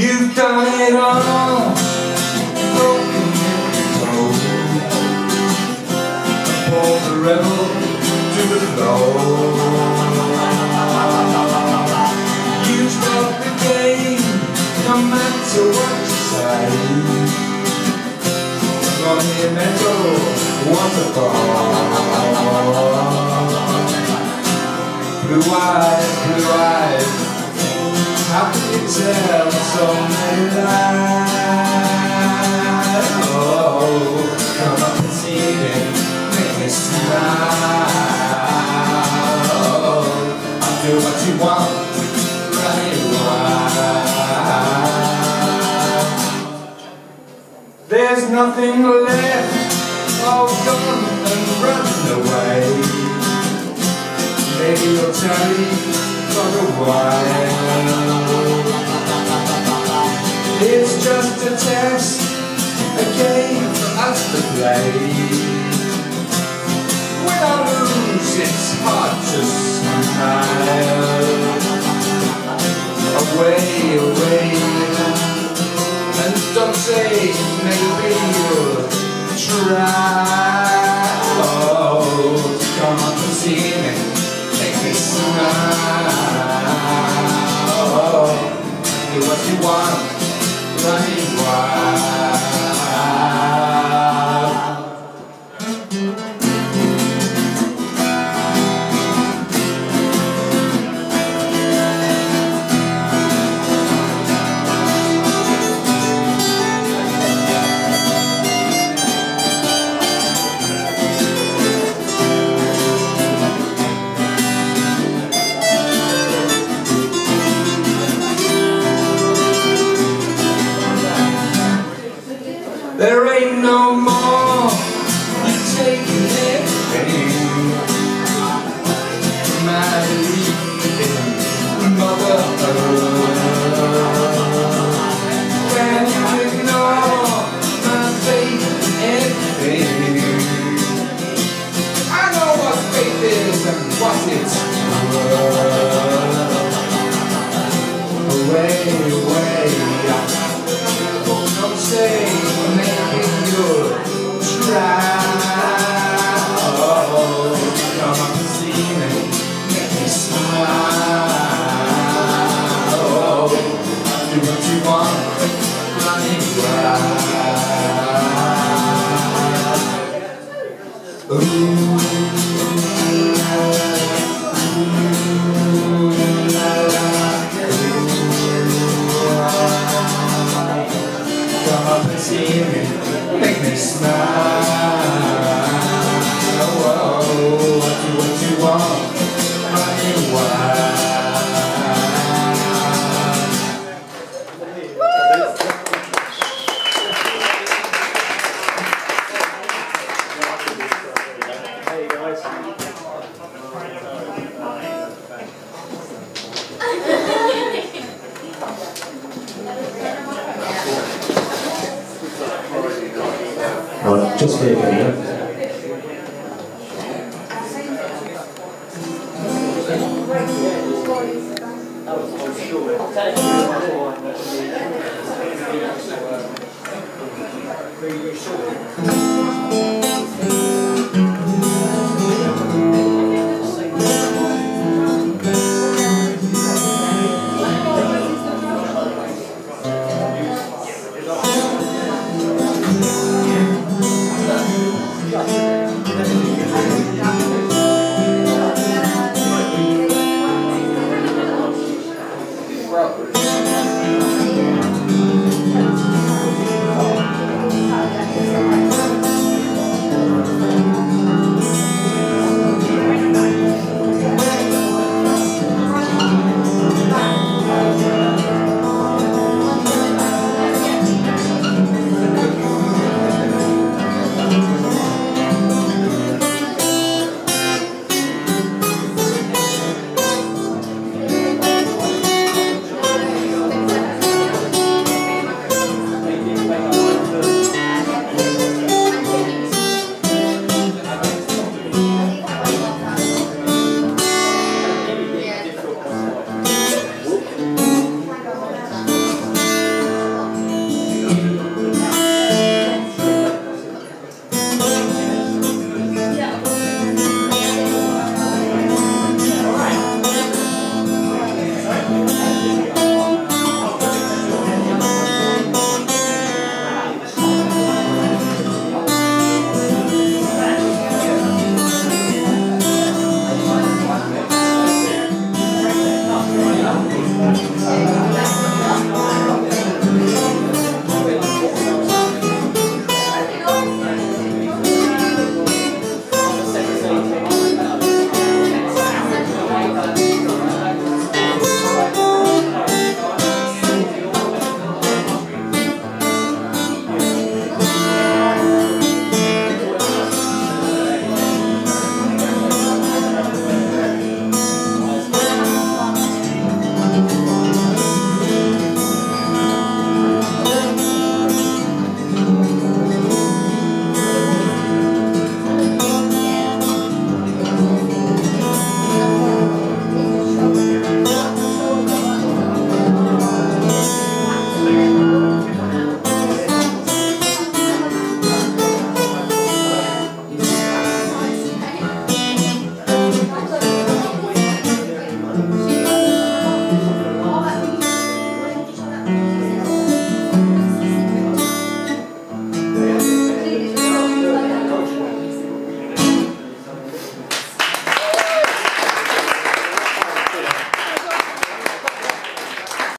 You've done it all. Broken your Pulled the rebel to the floor. You stop the game No matter what you say. Monumental, wonderful. Blue eyes, blue eyes how can you tell lies? Oh, come up and see make smile. I'll do what you want, right wild. There's nothing left, oh, all gone and running away. Maybe you'll tell me for a while. It's just a test, a game for us to play. When I lose, it's hard to smile. Away, away, Want running want, wild. Hey guys. Just here, yeah. Robert.